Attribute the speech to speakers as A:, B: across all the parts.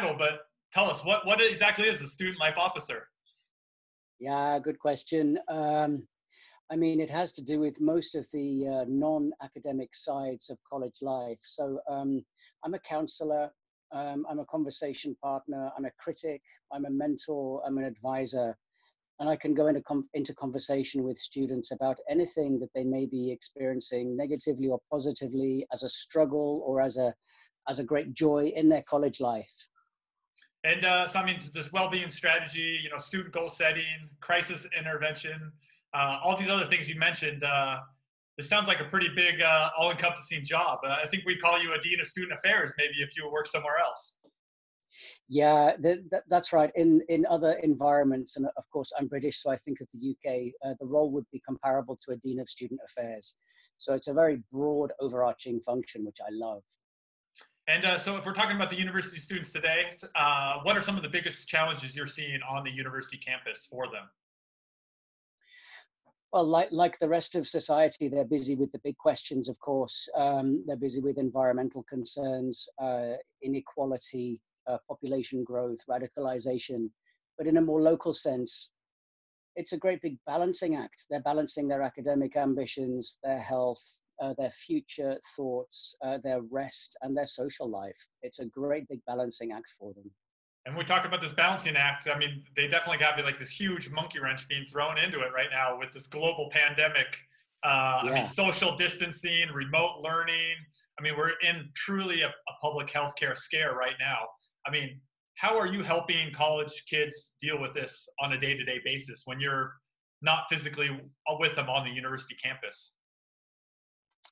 A: title, but tell us what what exactly is a student life officer?
B: Yeah, good question. Um, I mean, it has to do with most of the uh, non-academic sides of college life. So um, I'm a counselor, um, I'm a conversation partner, I'm a critic, I'm a mentor, I'm an advisor, and I can go into com- into conversation with students about anything that they may be experiencing negatively or positively as a struggle or as a as a great joy in their college life.
A: And uh, so, I mean, this well-being strategy, you know, student goal setting, crisis intervention, uh, all these other things you mentioned. Uh, this sounds like a pretty big, uh, all-encompassing job. Uh, I think we'd call you a dean of student affairs, maybe if you work somewhere else.
B: Yeah, the, the, that's right. In in other environments, and of course, I'm British, so I think of the UK. Uh, the role would be comparable to a dean of student affairs. So it's a very broad, overarching function, which I love.
A: And uh, so, if we're talking about the university students today, uh, what are some of the biggest challenges you're seeing on the university campus for them?
B: Well, like like the rest of society, they're busy with the big questions. Of course, um, they're busy with environmental concerns, uh, inequality, uh, population growth, radicalization. But in a more local sense, it's a great big balancing act. They're balancing their academic ambitions, their health, uh, their future thoughts, uh, their rest, and their social life. It's a great big balancing act for them.
A: And we talked about this balancing act. I mean, they definitely got like this huge monkey wrench being thrown into it right now with this global pandemic. Uh, yeah. I mean, social distancing, remote learning. I mean, we're in truly a, a public healthcare scare right now. I mean, how are you helping college kids deal with this on a day-to-day basis when you're not physically with them on the university campus?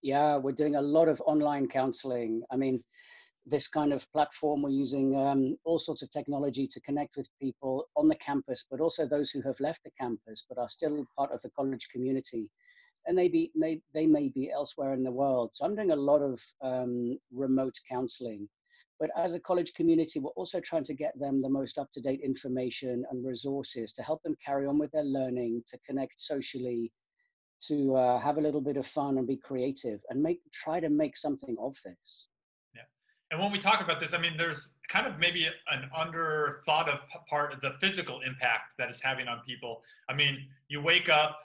B: Yeah, we're doing a lot of online counseling. I mean, this kind of platform, we're using um, all sorts of technology to connect with people on the campus, but also those who have left the campus but are still part of the college community. And they, be, may, they may be elsewhere in the world. So I'm doing a lot of um, remote counseling. But as a college community, we're also trying to get them the most up to date information and resources to help them carry on with their learning, to connect socially, to uh, have a little bit of fun and be creative and make try to make something of this.
A: Yeah. And when we talk about this i mean there's kind of maybe an under thought of part of the physical impact that it's having on people. I mean you wake up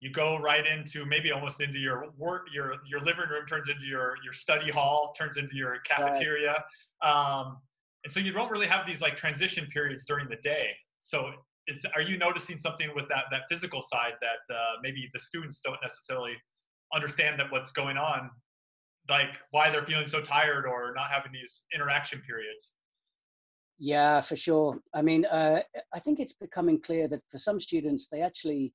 A: you go right into maybe almost into your work your your living room turns into your your study hall turns into your cafeteria. Right. um, and so you don't really have these like transition periods during the day. So is are you noticing something with that that physical side that uh, maybe the students don't necessarily understand that what's going on? Like why they're feeling so tired or not having these interaction periods?
B: Yeah for sure. I mean uh, i think it's becoming clear that for some students they actually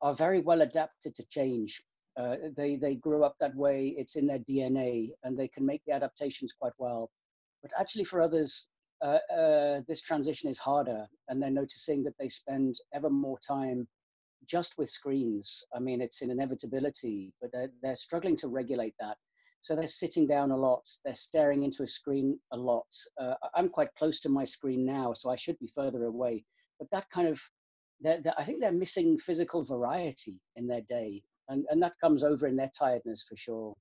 B: are very well adapted to change. Uh, they they grew up that way. It's in their dna and they can make the adaptations quite well. But actually for others uh, uh, this transition is harder, and they're noticing that they spend ever more time just with screens. I mean, it's an inevitability, but they're, they're struggling to regulate that. So they're sitting down a lot, they're staring into a screen a lot. Uh, I'm quite close to my screen now, so I should be further away. But that kind of, they're, they're, I think they're missing physical variety in their day, and, and that comes over in their tiredness for sure.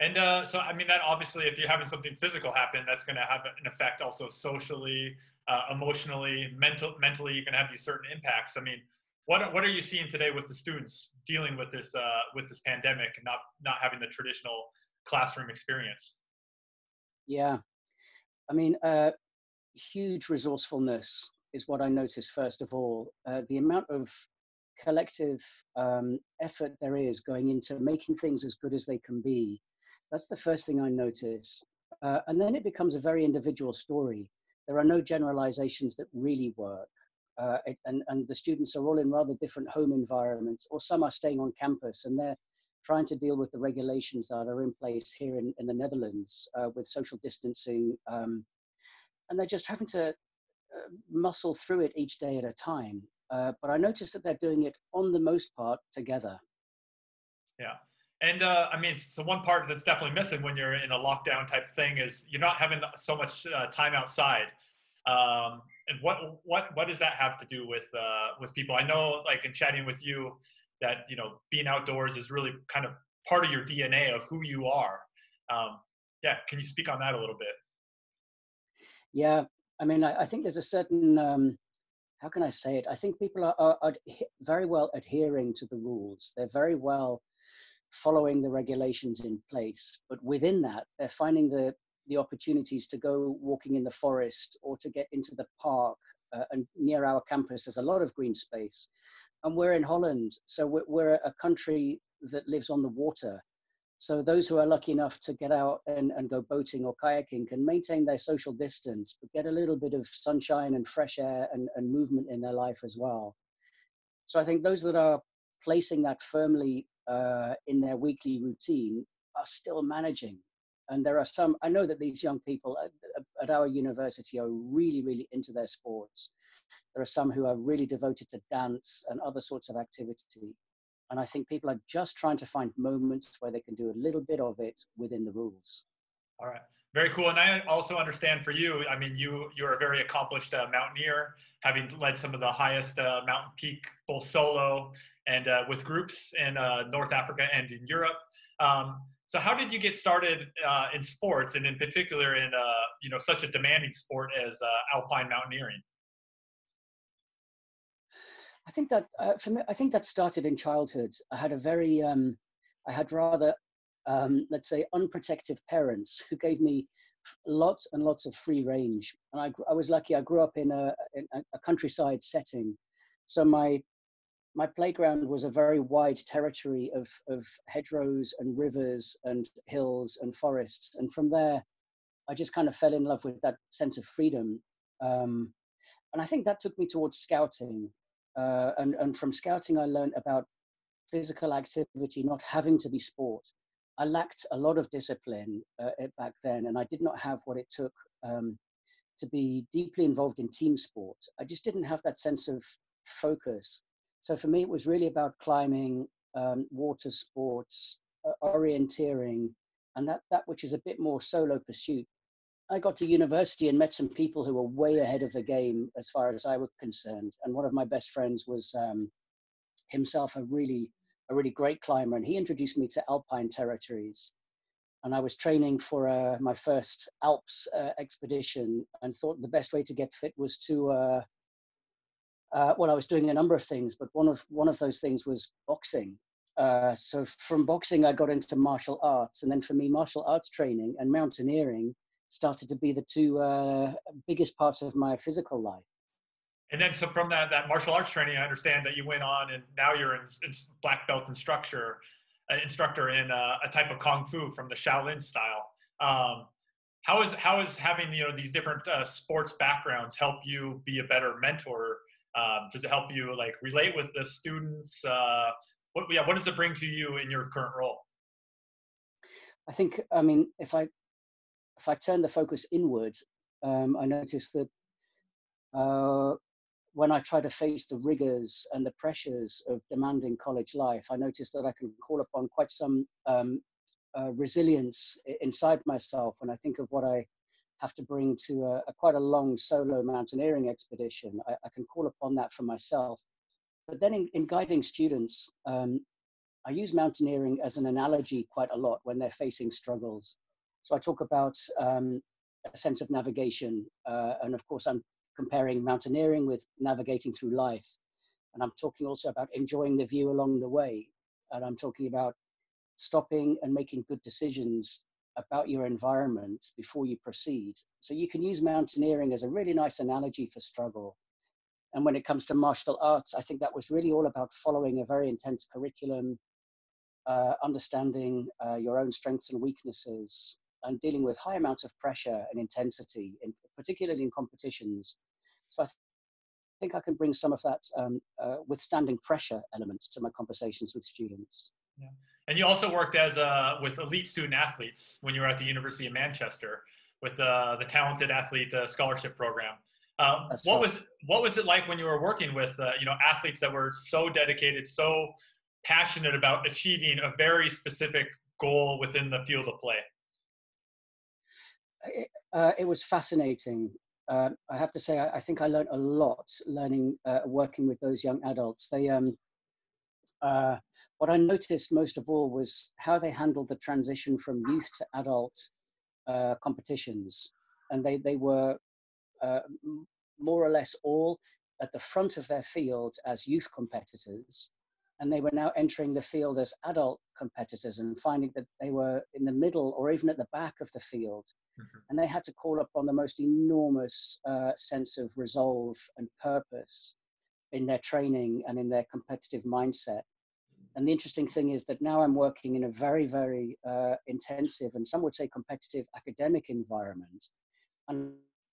A: And uh, so, I mean, that obviously, if you're having something physical happen, that's going to have an effect also socially, uh, emotionally, mental, mentally. You can have these certain impacts. I mean, what what are you seeing today with the students dealing with this uh, with this pandemic and not not having the traditional classroom experience?
B: Yeah, I mean, uh, huge resourcefulness is what I noticed first of all. Uh, the amount of collective um, effort there is going into making things as good as they can be that's the first thing I notice. Uh, and then it becomes a very individual story. There are no generalizations that really work. Uh, it, and, and the students are all in rather different home environments, or some are staying on campus and they're trying to deal with the regulations that are in place here in, in the Netherlands uh, with social distancing. Um, and they're just having to uh, muscle through it each day at a time. Uh, but I notice that they're doing it on the most part together.
A: Yeah. And uh, I mean, so one part that's definitely missing when you're in a lockdown type thing is you're not having so much uh, time outside. Um, and what what what does that have to do with uh, with people? I know, like in chatting with you, that you know being outdoors is really kind of part of your DNA of who you are. Um, yeah, can you speak on that a little bit?
B: Yeah, I mean, I, I think there's a certain, um, how can I say it? I think people are, are, are very well adhering to the rules. They're very well following the regulations in place. But within that, they're finding the, the opportunities to go walking in the forest or to get into the park. Uh, and near our campus, there's a lot of green space. And we're in Holland, so we're, we're a country that lives on the water. So those who are lucky enough to get out and, and go boating or kayaking can maintain their social distance, but get a little bit of sunshine and fresh air and, and movement in their life as well. So I think those that are placing that firmly uh, in their weekly routine are still managing. And there are some, I know that these young people at, at our university are really, really into their sports. There are some who are really devoted to dance and other sorts of activity. And I think people are just trying to find moments where they can do a little bit of it within the rules.
A: All right. Very cool. And I also understand for you, I mean, you, you're a very accomplished uh, mountaineer, having led some of the highest uh, mountain peak, both solo and uh, with groups in uh, North Africa and in Europe. Um, so how did you get started uh, in sports and in particular in, uh, you know, such a demanding sport as alpine mountaineering?
B: I think that for me, I think that started in childhood. I had a very, um, I had rather, um, let's say, unprotective parents who gave me lots and lots of free range. And I, I was lucky. I grew up in a, in a countryside setting, so my my playground was a very wide territory of of hedgerows and rivers and hills and forests. And from there, I just kind of fell in love with that sense of freedom. Um, and I think that took me towards scouting uh, and, and from scouting, I learned about physical activity not having to be sport. I lacked a lot of discipline uh, back then, and I did not have what it took um, to be deeply involved in team sport. I just didn't have that sense of focus. So for me, it was really about climbing, um, water sports, uh, orienteering, and that, that which is a bit more solo pursuit. I got to university and met some people who were way ahead of the game as far as I was concerned. And one of my best friends was um, himself a really a really great climber, and he introduced me to alpine territories. And I was training for uh, my first Alps uh, expedition, and thought the best way to get fit was to. Uh, uh well, I was doing a number of things, but one of one of those things was boxing. Uh, so from boxing, I got into martial arts, and then for me, martial arts training and mountaineering started to be the two uh, biggest parts of my physical life.
A: And then, so from that, that martial arts training, I understand that you went on and now you're in, in black belt instructor, uh, instructor in uh, a type of kung fu from the Shaolin style. Um, how is how is having you know these different uh, sports backgrounds help you be a better mentor? Um, does it help you like relate with the students? Uh, what yeah, what does it bring to you in your current role?
B: I think I mean if I if I turn the focus inward, um, I notice that uh, when I try to face the rigors and the pressures of demanding college life, I notice that I can call upon quite some um, uh, resilience inside myself when I think of what I have to bring to a, a quite a long solo mountaineering expedition. I, I, can call upon that for myself. But then in, in guiding students, um, I use mountaineering as an analogy quite a lot when they're facing struggles. So I talk about um, a sense of navigation, uh, and of course I'm comparing mountaineering with navigating through life. And I'm talking also about enjoying the view along the way. And I'm talking about stopping and making good decisions about your environment before you proceed. So you can use mountaineering as a really nice analogy for struggle. And when it comes to martial arts, I think that was really all about following a very intense curriculum, uh, understanding uh, your own strengths and weaknesses, and dealing with high amounts of pressure and intensity, in, particularly in competitions. So I th- think I can bring some of that um, uh, withstanding pressure elements to my conversations with students.
A: Yeah. And you also worked as a, with elite student athletes when you were at the University of Manchester with uh, the Talented Athlete uh, Scholarship Program. Uh, what right. was what was it like when you were working with uh, you know athletes that were so dedicated, so passionate about achieving a very specific goal within the field of play?
B: it, uh, it was fascinating. Uh, I have to say, I, I, think I learned a lot learning, uh, working with those young adults. They, um, uh, what I noticed most of all was how they handled the transition from youth to adult uh, competitions, and they they were uh, more or less all at the front of their fields as youth competitors. And they were now entering the field as adult competitors and finding that they were in the middle or even at the back of the field. Mm-hmm. And they had to call upon the most enormous uh, sense of resolve and purpose in their training and in their competitive mindset. And the interesting thing is that now I'm working in a very, very uh, intensive and some would say competitive academic environment. And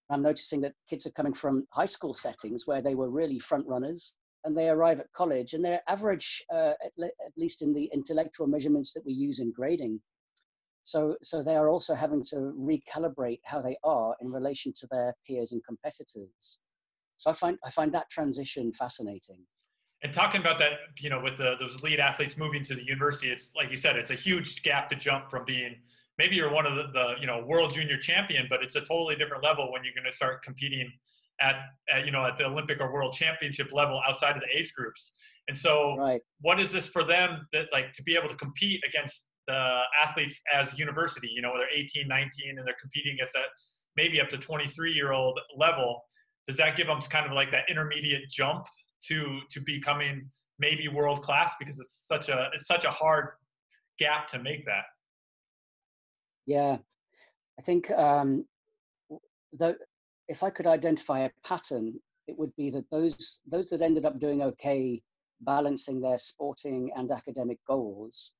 B: I'm noticing that kids are coming from high school settings where they were really front runners and they arrive at college and their average, uh, at, le- at, least in the intellectual measurements that we use in grading. So, so they are also having to recalibrate how they are in relation to their peers and competitors. So I find, I find that transition fascinating.
A: And talking about that, you know, with the, those elite athletes moving to the university, it's like you said, it's a huge gap to jump from being maybe you're one of the, the you know world junior champion, but it's a totally different level when you're going to start competing at, at, you know at the Olympic or World Championship level outside of the age groups. And so,
B: right.
A: what is this for them that like to be able to compete against the athletes as university? You know, they're 18, 19, and they're competing against that maybe up to 23 year old level. Does that give them kind of like that intermediate jump to to becoming maybe world class because it's such a it's such a hard gap to make that.
B: Yeah, I think um, that if I could identify a pattern, it would be that those those that ended up doing okay, balancing their sporting and academic goals,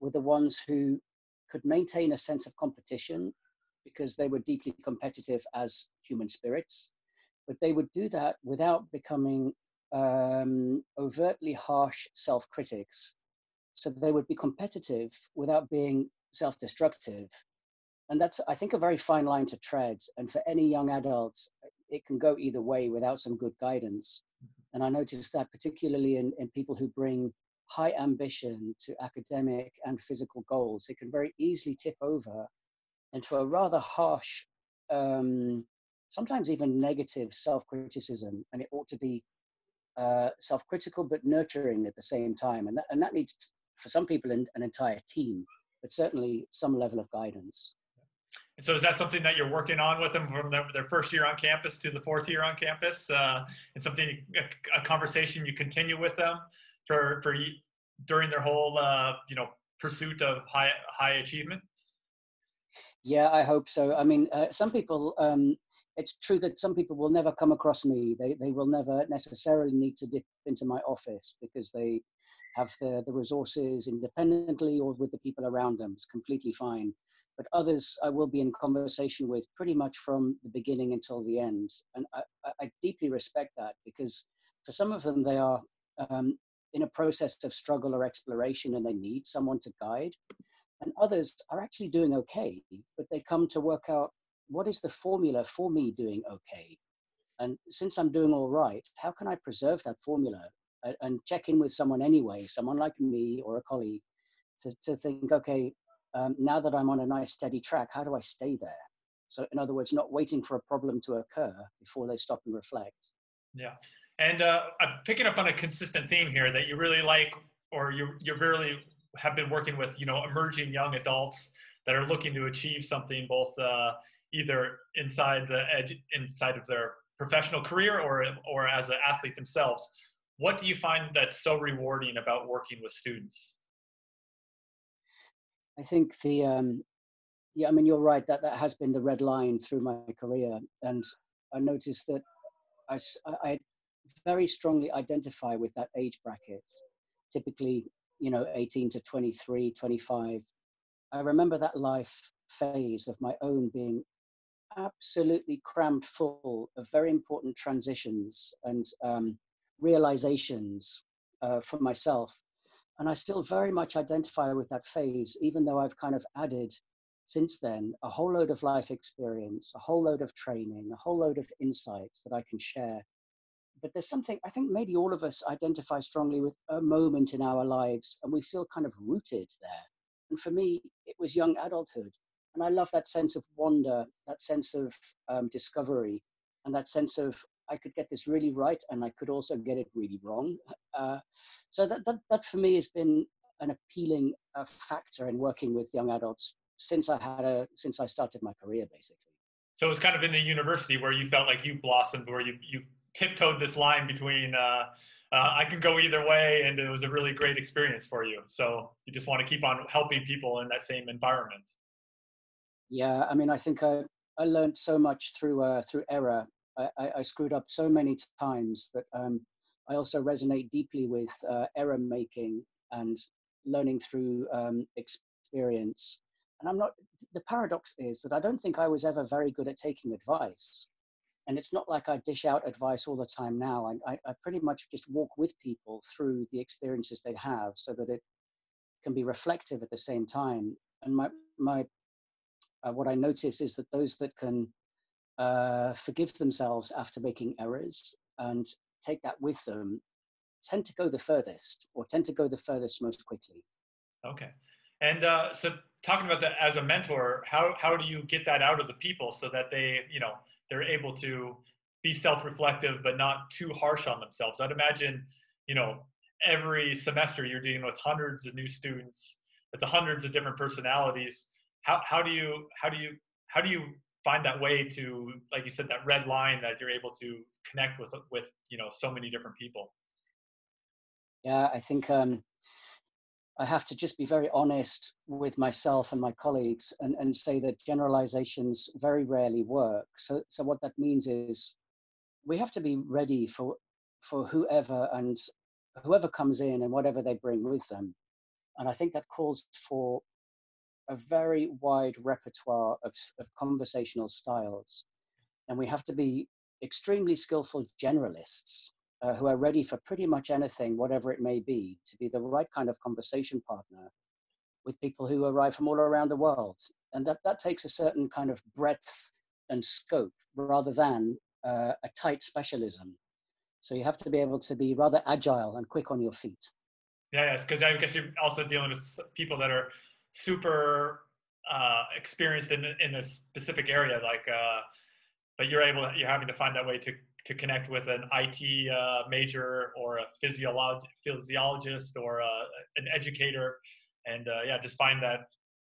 B: were the ones who could maintain a sense of competition because they were deeply competitive as human spirits, but they would do that without becoming um, overtly harsh self critics. So they would be competitive without being self destructive. And that's, I think, a very fine line to tread. And for any young adults, it can go either way without some good guidance. And I noticed that particularly in, in people who bring high ambition to academic and physical goals, it can very easily tip over into a rather harsh, um, sometimes even negative self criticism. And it ought to be uh, self-critical but nurturing at the same time, and that, and that needs for some people an, an entire team, but certainly some level of guidance.
A: And so, is that something that you're working on with them from their, first year on campus to the fourth year on campus, uh, and something a, conversation you continue with them for for during their whole uh, you know pursuit of high high achievement?
B: Yeah, I hope so. I mean, uh, some people um, it's true that some people will never come across me. They, they will never necessarily need to dip into my office because they have the, the resources independently or with the people around them. It's completely fine. But others I will be in conversation with pretty much from the beginning until the end. And I, I deeply respect that because for some of them, they are um, in a process of struggle or exploration and they need someone to guide. And others are actually doing okay, but they come to work out what is the formula for me doing okay? And since I'm doing all right, how can I preserve that formula and check in with someone anyway, someone like me or a colleague, to, to think, okay, um, now that I'm on a nice steady track, how do I stay there? So, in other words, not waiting for a problem to occur before they stop and reflect.
A: Yeah. And uh, I'm picking up on a consistent theme here that you really like, or you you really have been working with, you know, emerging young adults that are looking to achieve something both uh, either inside the edge inside of their professional career or or as an athlete themselves. What do you find that's so rewarding about working with students?
B: I think the um yeah i mean you're right that that has been the red line through my career. And i noticed that i i very strongly identify with that age bracket typically you know 18 to 23 25 i remember that life phase of my own being absolutely crammed full of very important transitions and um, realizations uh, for myself. And I still very much identify with that phase, even though I've kind of added since then a whole load of life experience, a whole load of training, a whole load of insights that I can share. But there's something I think maybe all of us identify strongly with a moment in our lives and we feel kind of rooted there. And for me, it was young adulthood and I love that sense of wonder, that sense of um, discovery, and that sense of I could get this really right, and I could also get it really wrong. Uh, so that, that that for me has been an appealing uh, factor in working with young adults since I had a since I started my career, basically.
A: So it was kind of in the university where you felt like you blossomed, where you you tiptoed this line between uh, uh, I can go either way, and it was a really great experience for you. So you just want to keep on helping people in that same environment.
B: Yeah, I mean, I think I I learned so much through uh, through error. I, I, screwed up so many times that um, I also resonate deeply with uh, error making and learning through um, experience. And I'm not. The paradox is that I don't think I was ever very good at taking advice and it's not like I dish out advice all the time now. I, I, I, pretty much just walk with people through the experiences they have so that it can be reflective at the same time. And my, my uh, what I notice is that those that can uh, forgive themselves after making errors and take that with them tend to go the furthest or tend to go the furthest most quickly.
A: Okay. And uh, so talking about that as a mentor, how, how do you get that out of the people so that they, you know, they're able to be self-reflective but not too harsh on themselves. I'd imagine you know every semester you're dealing with hundreds of new students. It's hundreds of different personalities. How, how do you how do you how do you find that way to like you said that red line that you're able to connect with with you know so many different people?
B: Yeah i think um I have to just be very honest with myself and my colleagues and, and say that generalizations very rarely work. So, so what that means is we have to be ready for, for whoever and whoever comes in and whatever they bring with them. And I think that calls for a very wide repertoire of, of conversational styles. And we have to be extremely skillful generalists uh, who are ready for pretty much anything, whatever it may be, to be the right kind of conversation partner with people who arrive from all around the world. And that, that takes a certain kind of breadth and scope rather than uh, a tight specialism. So you have to be able to be rather agile and quick on your feet.
A: Yeah, yes, because I guess you're also dealing with people that are super uh, experienced in in a specific area, like, uh, but you're able, you're having to find that way to to connect with an IT uh, major or a physiolog- physiologist or a, uh, an educator, and uh, yeah, just find that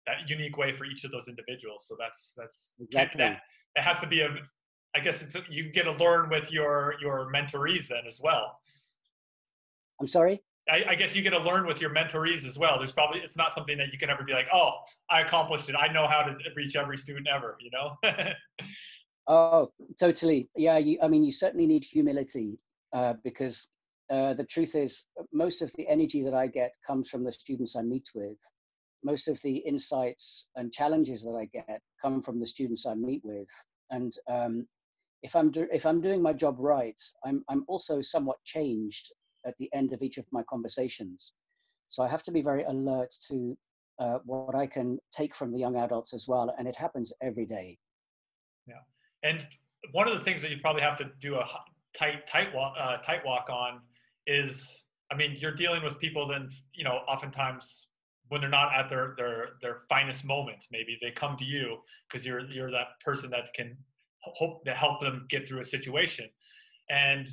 A: that unique way for each of those individuals. So that's that's exactly. that. It has to be a. I guess it's you get to learn with your your mentorees then as well.
B: I'm sorry.
A: I, I, guess you get to learn with your mentorees as well. There's probably it's not something that you can ever be like, oh, I accomplished it. I know how to reach every student ever. You know.
B: Oh, totally. Yeah, you, I mean, you certainly need humility uh, because uh, the truth is, most of the energy that I get comes from the students I meet with. Most of the insights and challenges that I get come from the students I meet with. And um, if I'm do- if I'm doing my job right, I'm I'm also somewhat changed at the end of each of my conversations. So I have to be very alert to uh, what I can take from the young adults as well, and it happens every day.
A: Yeah. And one of the things that you probably have to do a tight tight walk uh, tight walk on is, I mean, you're dealing with people then you know oftentimes when they're not at their their their finest moment, maybe they come to you because you're you're that person that can hope to help them get through a situation. And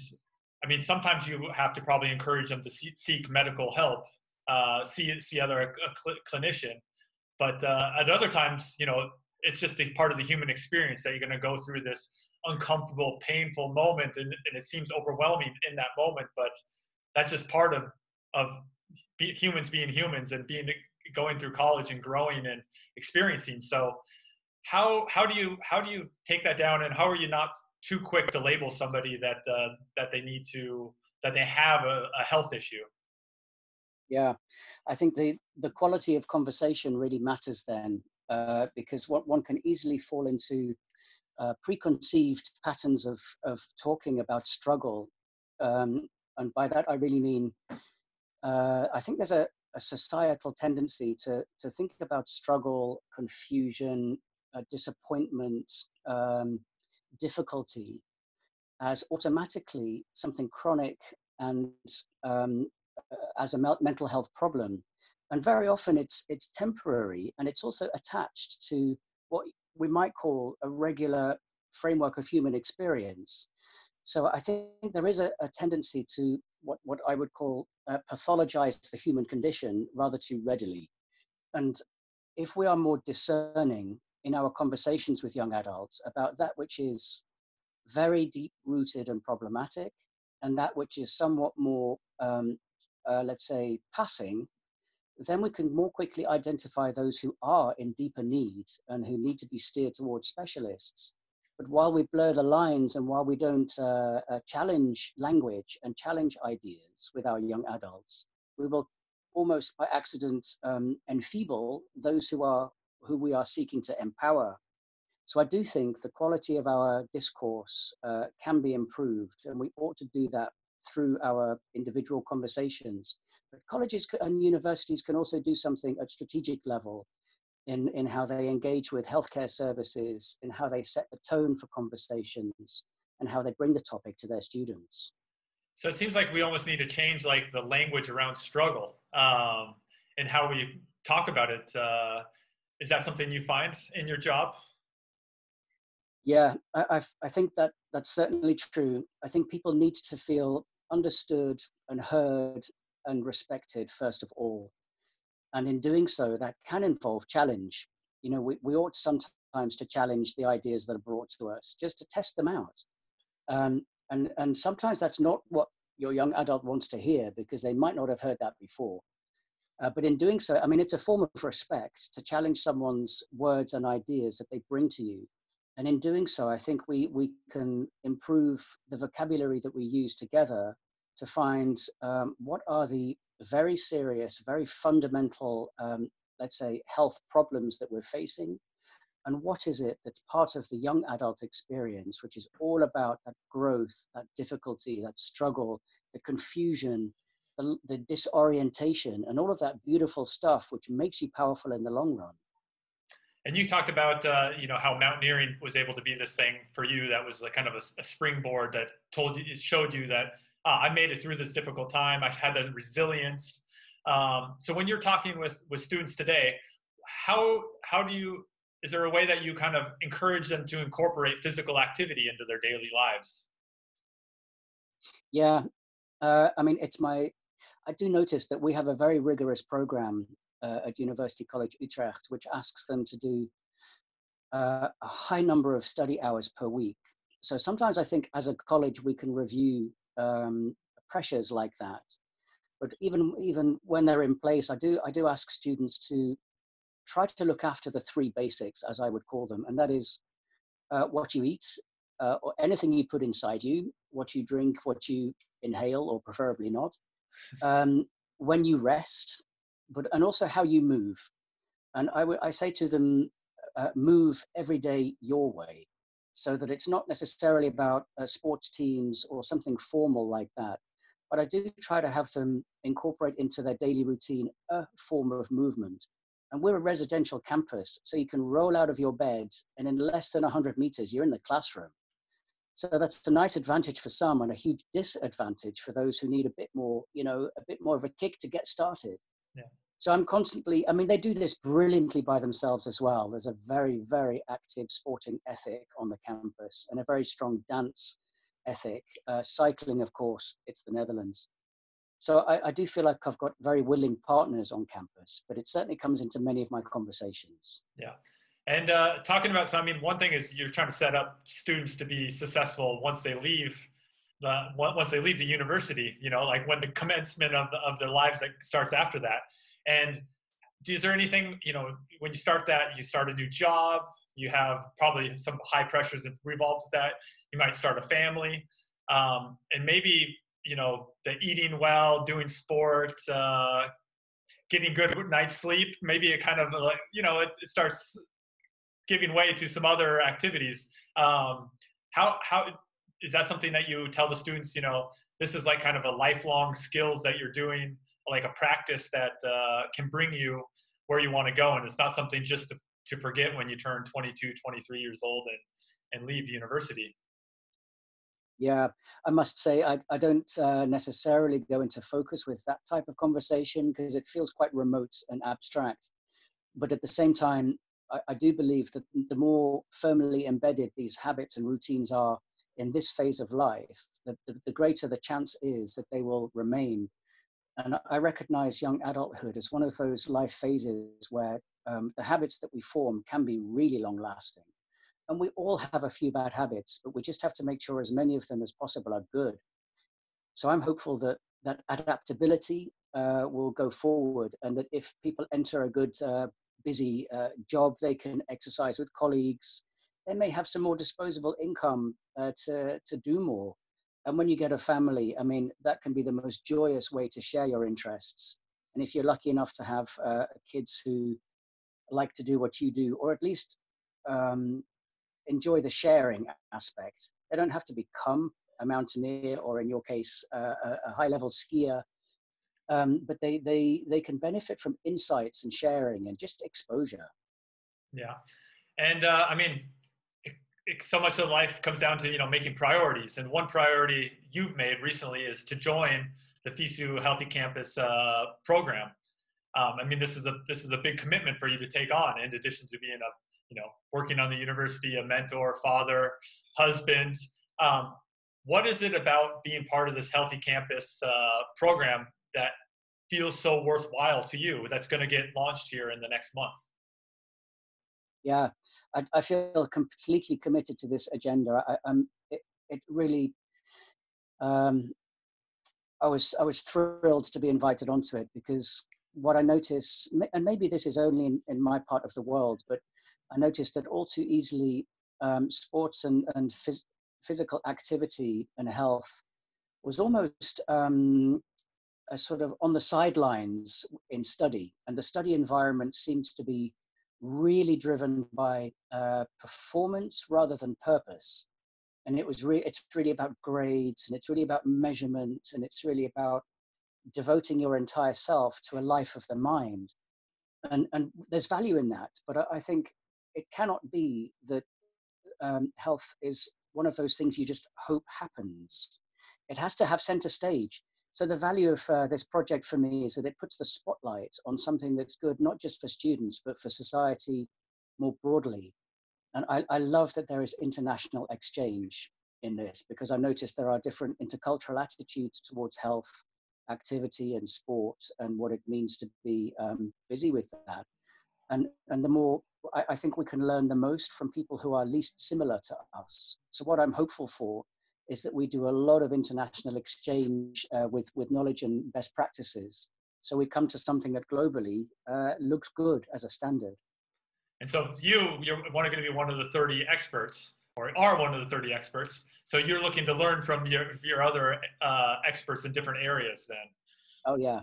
A: I mean, sometimes you have to probably encourage them to seek medical help, uh, see see other a cl- clinician. But uh, at other times, you know, it's just a part of the human experience that you're going to go through this uncomfortable, painful moment, and, and it seems overwhelming in that moment. But that's just part of of be, humans being humans and being going through college and growing and experiencing. So how how do you how do you take that down, and how are you not too quick to label somebody that uh, that they need to that they have a, a health issue?
B: Yeah, I think the the quality of conversation really matters then uh, because what one can easily fall into uh, preconceived patterns of, of talking about struggle. Um, and by that, I really mean, uh, I think there's a, a, societal tendency to, to think about struggle, confusion, uh, disappointment, um, difficulty as automatically something chronic and um, uh, as a mental health problem and very often it's it's temporary and it's also attached to what we might call a regular framework of human experience. So i think there is a, a tendency to what, what i would call uh, pathologize the human condition rather too readily. And if we are more discerning in our conversations with young adults about that which is very deep rooted and problematic, and that which is somewhat more, um, uh, let's say, passing, then we can more quickly identify those who are in deeper need and who need to be steered towards specialists. But while we blur the lines and while we don't uh, uh, challenge language and challenge ideas with our young adults, we will almost by accident um, enfeeble those who are who we are seeking to empower. So I do think the quality of our discourse uh, can be improved, and we ought to do that through our individual conversations. Colleges and universities can also do something at strategic level in, in how they engage with healthcare services, in how they set the tone for conversations, and how they bring the topic to their students.
A: So it seems like we almost need to change like the language around struggle um, and how we talk about it. Uh, is that something you find in your job?
B: Yeah, I, I, I think that that's certainly true. I think people need to feel understood and heard and respected first of all. And in doing so, that can involve challenge. You know, we, we ought sometimes to challenge the ideas that are brought to us just to test them out. Um, and, and sometimes that's not what your young adult wants to hear because they might not have heard that before. Uh, but in doing so, I mean, it's a form of respect to challenge someone's words and ideas that they bring to you. And in doing so, I think we, we can improve the vocabulary that we use together to find um, what are the very serious, very fundamental, um, let's say, health problems that we're facing, and what is it that's part of the young adult experience, which is all about that growth, that difficulty, that struggle, the confusion, the, the disorientation, and all of that beautiful stuff, which makes you powerful in the long run.
A: And you talked about, uh, you know, how mountaineering was able to be this thing for you that was like kind of a, a springboard that told you, it showed you that ah, I made it through this difficult time. I had that resilience. Um, so when you're talking with with students today, how how do you is there a way that you kind of encourage them to incorporate physical activity into their daily lives?
B: Yeah, uh, I mean, it's my. I do notice that we have a very rigorous program uh, at University College Utrecht, which asks them to do uh, a high number of study hours per week. So sometimes I think as a college we can review um, pressures like that. But even even when they're in place, I do I do ask students to try to look after the three basics, as I would call them, and that is uh, what you eat, uh, or anything you put inside you, what you drink, what you inhale, or preferably not, um, when you rest, but and also how you move. And I, w- I say to them, uh, move every day your way, so that it's not necessarily about uh, sports teams or something formal like that. But I do try to have them incorporate into their daily routine a form of movement. And we're a residential campus, so you can roll out of your bed and in less than 100 meters, you're in the classroom. So that's a nice advantage for some and a huge disadvantage for those who need a bit more, you know, a bit more of a kick to get started. Yeah. So I'm constantly, I mean, they do this brilliantly by themselves as well. There's a very, very active sporting ethic on the campus and a very strong dance ethic. Uh, cycling, of course, it's the Netherlands. So I, I, do feel like I've got very willing partners on campus, but it certainly comes into many of my conversations.
A: Yeah. And uh, talking about, so I mean, one thing is you're trying to set up students to be successful once they leave the once they leave the university. You know, like when the commencement of the, of their lives that starts after that. And is there anything you know when you start that you start a new job, you have probably some high pressures that revolves that. You might start a family, um, and maybe you know the eating well, doing sport, uh, getting good night's sleep. Maybe it kind of like you know it, it starts giving way to some other activities. Um, how how is that something that you tell the students? You know, this is like kind of a lifelong skills that you're doing, like a practice that uh, can bring you where you want to go, and it's not something just to, to forget when you turn 22, 23 years old and and leave university.
B: Yeah, I must say I, I don't uh, necessarily go into focus with that type of conversation because it feels quite remote and abstract. But at the same time, I, I, do believe that the more firmly embedded these habits and routines are in this phase of life, the, the, the greater the chance is that they will remain. And I recognize young adulthood as one of those life phases where um, the habits that we form can be really long lasting. And we all have a few bad habits, but we just have to make sure as many of them as possible are good. So I'm hopeful that that adaptability uh, will go forward, and that if people enter a good, uh, busy uh, job, they can exercise with colleagues. They may have some more disposable income uh, to to do more. And when you get a family, I mean, that can be the most joyous way to share your interests. And if you're lucky enough to have uh, kids who like to do what you do, or at least um, enjoy the sharing aspect, they don't have to become a mountaineer or, in your case, uh, a, a high-level skier. Um, but they they they can benefit from insights and sharing and just exposure.
A: Yeah, and uh, I mean, it, so much of life comes down to you know making priorities, and one priority you've made recently is to join the FISU Healthy Campus uh, program. Um, I mean, this is a this is a big commitment for you to take on, in addition to being a you know working on the university, a mentor, father, husband. Um, what is it about being part of this Healthy Campus uh, program that feels so worthwhile to you? That's going to get launched here in the next month.
B: Yeah, I, I feel completely committed to this agenda. I, am it, it really um, I was I was thrilled to be invited onto it because what I notice, and maybe this is only in, in my part of the world, but I noticed that all too easily um, sports and, and phys- physical activity and health was almost um, a sort of on the sidelines in study. And the study environment seems to be really driven by uh, performance rather than purpose. And it was really it's really about grades and it's really about measurement and it's really about devoting your entire self to a life of the mind. And and there's value in that but i, I think it cannot be that um, health is one of those things you just hope happens. It has to have center stage so the value of uh, this project for me is that it puts the spotlight on something that's good not just for students but for society more broadly and I, I love that there is international exchange in this because I noticed there are different intercultural attitudes towards health, activity, and sport, and what it means to be um, busy with that. And and the more I, I, think we can learn the most from people who are least similar to us. So what I'm hopeful for is that we do a lot of international exchange uh, with with knowledge and best practices. So we come to something that globally uh, looks good as a standard.
A: And so you, you're one, going to be one of the 30 experts, or are one of the 30 experts. So you're looking to learn from your, your other uh, experts in different areas then.
B: Oh, yeah.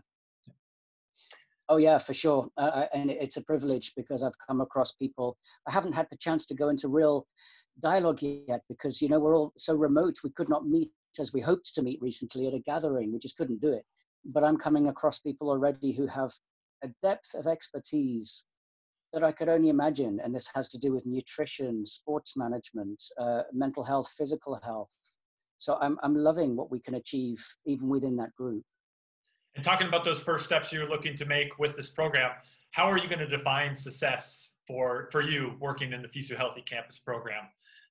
B: Oh, yeah, for sure. Uh, and it's a privilege because I've come across people. I haven't had the chance to go into real dialogue yet because, you know, we're all so remote. We could not meet as we hoped to meet recently at a gathering. We just couldn't do it. But I'm coming across people already who have a depth of expertise that I could only imagine. And this has to do with nutrition, sports management, uh, mental health, physical health. So I'm, I'm loving what we can achieve even within that group.
A: And talking about those first steps you're looking to make with this program, how are you going to define success for, for you working in the FISU Healthy Campus program?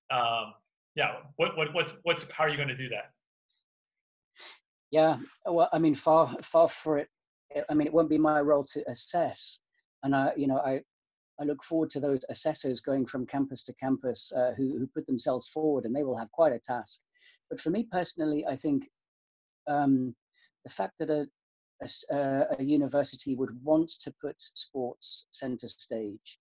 A: Um, yeah, what, what, what's, what's, how are you going to do that?
B: Yeah, well, I mean, far, far for it. I mean, it won't be my role to assess. And I, you know, I, I look forward to those assessors going from campus to campus uh, who, who put themselves forward, and they will have quite a task. But for me personally, I think um, the fact that a, a, uh, a, university would want to put sports center stage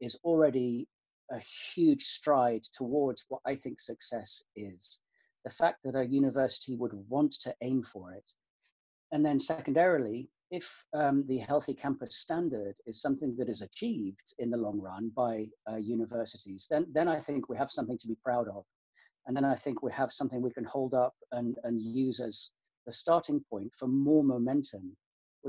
B: is already a huge stride towards what I think success is. The fact that a university would want to aim for it. And then, secondarily, if um, the healthy campus standard is something that is achieved in the long run by uh, universities, then, then I think we have something to be proud of. And then I think we have something we can hold up and, and use as the starting point for more momentum,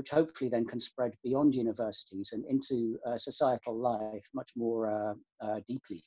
B: which hopefully then can spread beyond universities and into uh, societal life much more uh, uh deeply.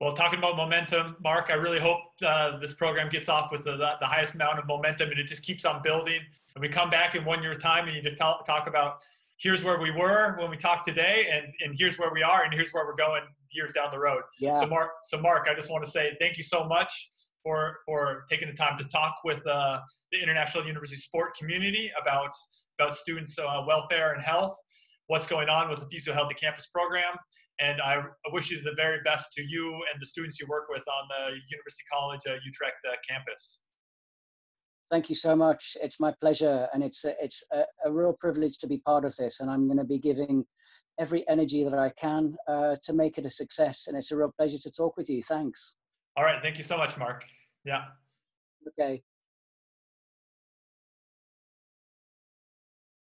A: Well, talking about momentum, Mark, I really hope uh, this program gets off with the, the, the, highest amount of momentum and it just keeps on building. And we come back in one year's time and you just talk, talk about here's where we were when we talked today and, and here's where we are and here's where we're going years down the road.
B: Yeah.
A: So Mark, so Mark, I just want to say thank you so much for, for taking the time to talk with uh, the International University Sport community about, about students' uh, welfare and health. what's going on with the FISU Healthy Campus program. And I wish you the very best to you and the students you work with on the University College uh, Utrecht uh, campus.
B: Thank you so much. It's my pleasure, and it's a, it's a, a real privilege to be part of this. And I'm going to be giving every energy that I can uh, to make it a success. And it's a real pleasure to talk with you. Thanks.
A: All right. Thank you so much, Mark. Yeah.
B: Okay.